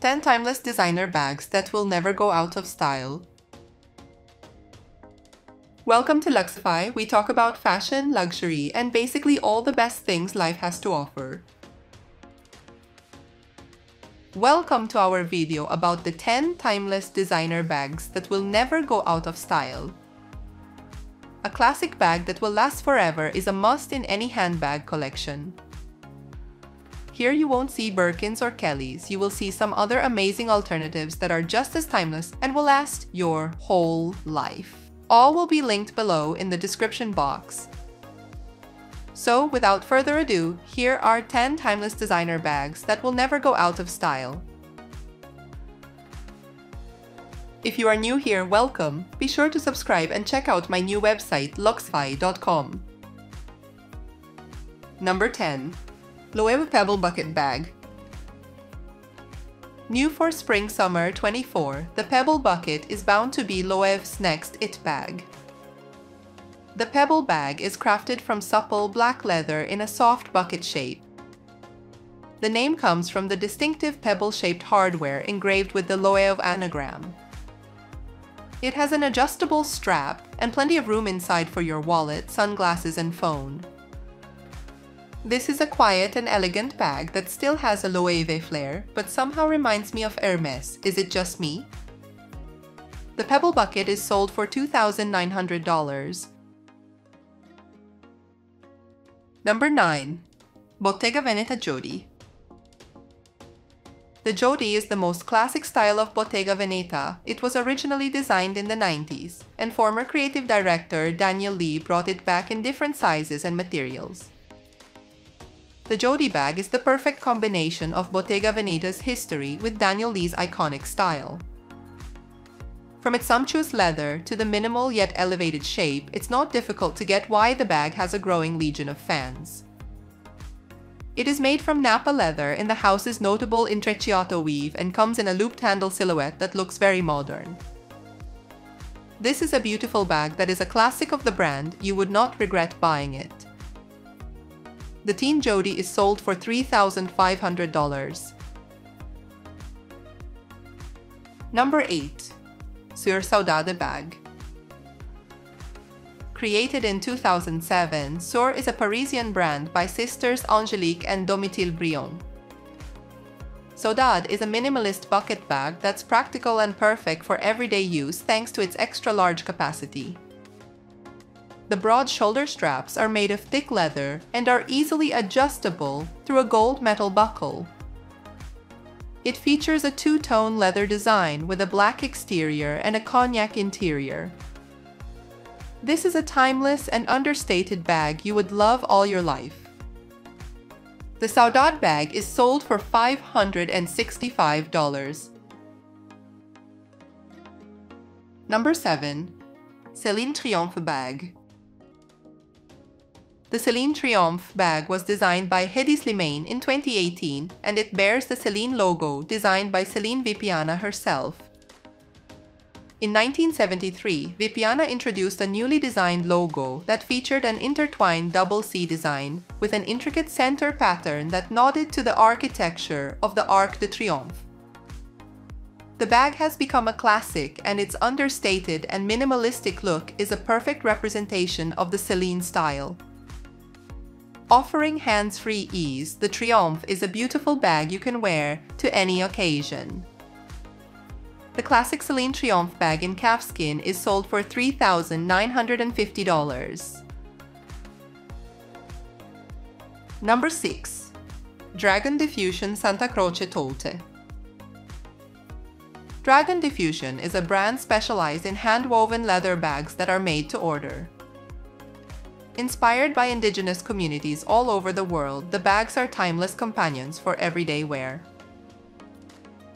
10 timeless designer bags that will never go out of style. Welcome to Luxfy. We talk about fashion, luxury, and basically all the best things life has to offer. Welcome to our video about the 10 timeless designer bags that will never go out of style. A classic bag that will last forever is a must in any handbag collection. Here you won't see Birkins or Kellys, you will see some other amazing alternatives that are just as timeless and will last your whole life. All will be linked below in the description box. So without further ado, here are 10 timeless designer bags that will never go out of style. If you are new here, welcome. Be sure to subscribe and check out my new website, luxfy.com. Number 10. Loewe Pebble Bucket Bag. New for Spring Summer 24, the Pebble Bucket is bound to be Loewe's next it bag. The Pebble bag is crafted from supple black leather in a soft bucket shape. The name comes from the distinctive pebble-shaped hardware engraved with the Loewe anagram. It has an adjustable strap and plenty of room inside for your wallet, sunglasses, and phone. This is a quiet and elegant bag that still has a Loewe flair, but somehow reminds me of Hermes. Is it just me? The Pebble Bucket is sold for $2,900. Number 9. Bottega Veneta Jodie. The Jodie is the most classic style of Bottega Veneta. It was originally designed in the 90s, and former creative director Daniel Lee brought it back in different sizes and materials. The Jodie bag is the perfect combination of Bottega Veneta's history with Daniel Lee's iconic style. From its sumptuous leather to the minimal yet elevated shape, it's not difficult to get why the bag has a growing legion of fans. It is made from Nappa leather in the house's notable intrecciato weave and comes in a looped handle silhouette that looks very modern. This is a beautiful bag that is a classic of the brand, you would not regret buying it. The Teen Jodie is sold for $3,500. Number 8. Soeur Saudade Bag. Created in 2007, Soeur is a Parisian brand by sisters Angelique and Domitille Brion. Saudade is a minimalist bucket bag that's practical and perfect for everyday use thanks to its extra large capacity. The broad shoulder straps are made of thick leather and are easily adjustable through a gold metal buckle. It features a two-tone leather design with a black exterior and a cognac interior. This is a timeless and understated bag you would love all your life. The Saudade bag is sold for $565. Number 7. Celine Triomphe Bag the Celine Triomphe bag was designed by Hedi Slimane in 2018 and it bears the Celine logo designed by Celine Vipiana herself. In 1973, Vipiana introduced a newly designed logo that featured an intertwined double C design with an intricate center pattern that nodded to the architecture of the Arc de Triomphe. The bag has become a classic and its understated and minimalistic look is a perfect representation of the Celine style. Offering hands-free ease, the Triomphe is a beautiful bag you can wear to any occasion. The classic Celine Triomphe bag in calfskin is sold for $3,950. Number 6. Dragon Diffusion Santa Croce Tote Dragon Diffusion is a brand specialized in hand-woven leather bags that are made to order. Inspired by indigenous communities all over the world, the bags are timeless companions for everyday wear.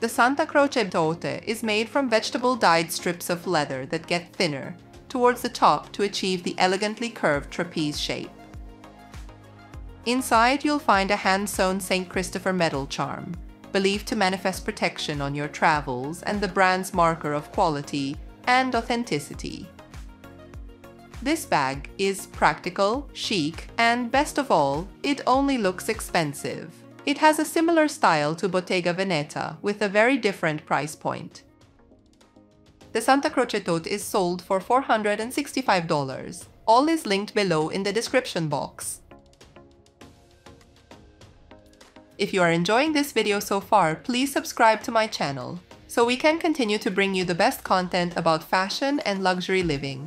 The Santa Croce tote is made from vegetable-dyed strips of leather that get thinner towards the top to achieve the elegantly curved trapeze shape. Inside, you'll find a hand-sewn St. Christopher medal charm, believed to manifest protection on your travels and the brand's marker of quality and authenticity. This bag is practical, chic, and best of all, it only looks expensive. It has a similar style to Bottega Veneta with a very different price point. The Santa Croce tote is sold for $465. All is linked below in the description box. If you are enjoying this video so far, please subscribe to my channel so we can continue to bring you the best content about fashion and luxury living.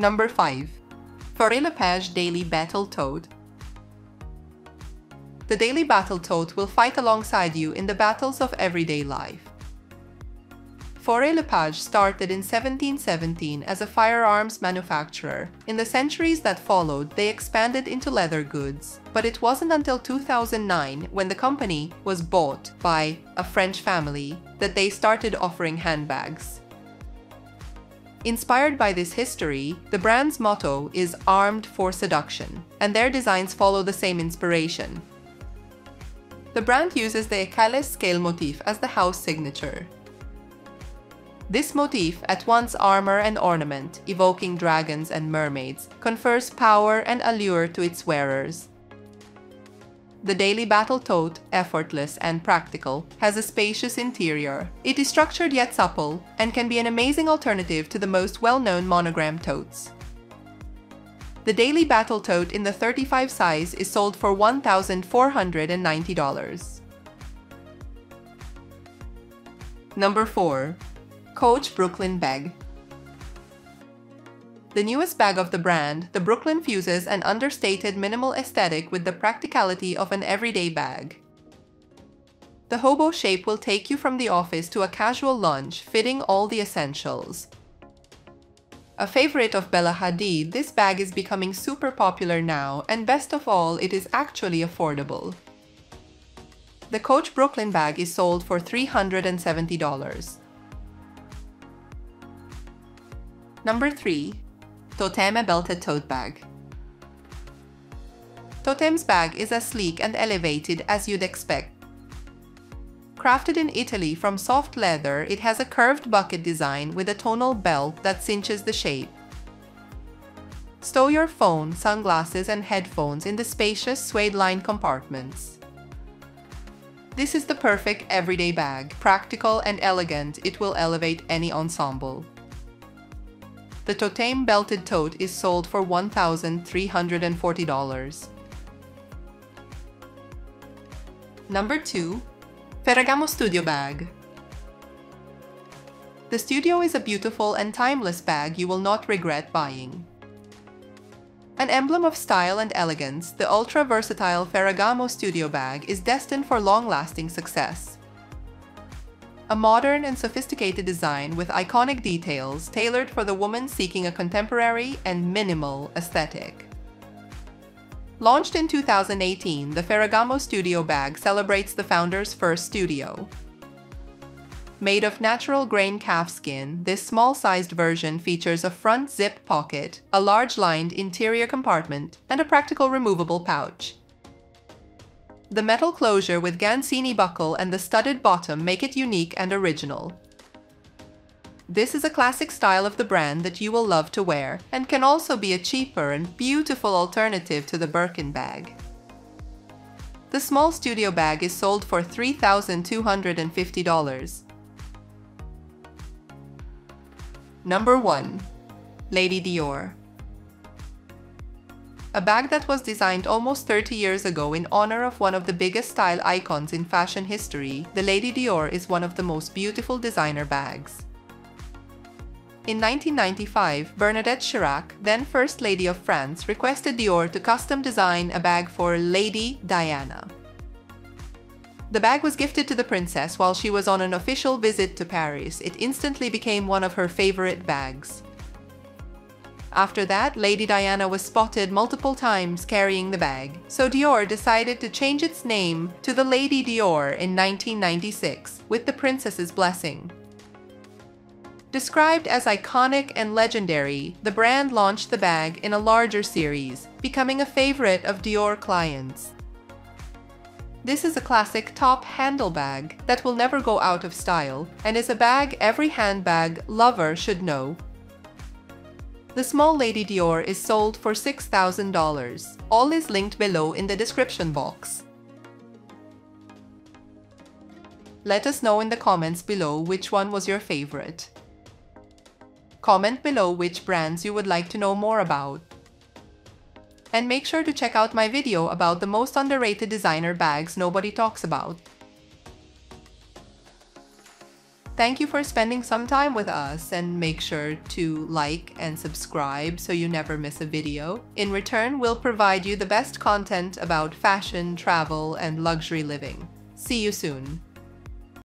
Number 5. Fauré Le Page Daily Battle Tote The Daily Battle Tote will fight alongside you in the battles of everyday life. Fauré Le Page started in 1717 as a firearms manufacturer. In the centuries that followed, they expanded into leather goods. But it wasn't until 2009, when the company was bought by a French family, that they started offering handbags. Inspired by this history, the brand's motto is Armed for Seduction, and their designs follow the same inspiration. The brand uses the Écailles scale motif as the house signature, this motif, at once armor and ornament, evoking dragons and mermaids, confers power and allure to its wearers. The daily battle tote, effortless and practical, has a spacious interior. It is structured yet supple and can be an amazing alternative to the most well-known monogram totes. The daily battle tote in the 35 size is sold for $1,490. Number 4. Coach Brooklyn Bag The newest bag of the brand, the Brooklyn fuses an understated minimal aesthetic with the practicality of an everyday bag. The hobo shape will take you from the office to a casual lunch, fitting all the essentials. A favorite of Bella Hadid, this bag is becoming super popular now, and best of all, it is actually affordable. The Coach Brooklyn bag is sold for $370. Number 3. Toteme Belted Tote Bag Toteme's bag is as sleek and elevated as you'd expect. Crafted in Italy from soft leather, it has a curved bucket design with a tonal belt that cinches the shape. Stow your phone, sunglasses, and headphones in the spacious suede-lined compartments. This is the perfect everyday bag. Practical and elegant, it will elevate any ensemble. The Toteme belted tote is sold for $1,340. Number 2. Ferragamo Studio Bag The Studio is a beautiful and timeless bag you will not regret buying. An emblem of style and elegance, the ultra-versatile Ferragamo Studio Bag is destined for long-lasting success a modern and sophisticated design with iconic details tailored for the woman seeking a contemporary and minimal aesthetic. Launched in 2018, the Ferragamo Studio bag celebrates the founder's first studio. Made of natural grain calfskin, this small-sized version features a front zip pocket, a large lined interior compartment, and a practical removable pouch. The metal closure with Gancini buckle and the studded bottom make it unique and original. This is a classic style of the brand that you will love to wear and can also be a cheaper and beautiful alternative to the Birkin bag. The small studio bag is sold for $3,250. Number 1. Lady Dior a bag that was designed almost 30 years ago in honor of one of the biggest style icons in fashion history, the Lady Dior is one of the most beautiful designer bags. In 1995, Bernadette Chirac, then First Lady of France, requested Dior to custom design a bag for Lady Diana. The bag was gifted to the princess while she was on an official visit to Paris. It instantly became one of her favorite bags. After that, Lady Diana was spotted multiple times carrying the bag, so Dior decided to change its name to the Lady Dior in 1996 with the princess's blessing. Described as iconic and legendary, the brand launched the bag in a larger series, becoming a favorite of Dior clients. This is a classic top handle bag that will never go out of style and is a bag every handbag lover should know The small Lady Dior is sold for $6,000. All is linked below in the description box. Let us know in the comments below which one was your favorite. Comment below which brands you would like to know more about. And make sure to check out my video about the most underrated designer bags nobody talks about. Thank you for spending some time with us and make sure to like and subscribe so you never miss a video. In return, we'll provide you the best content about fashion, travel, and luxury living. See you soon.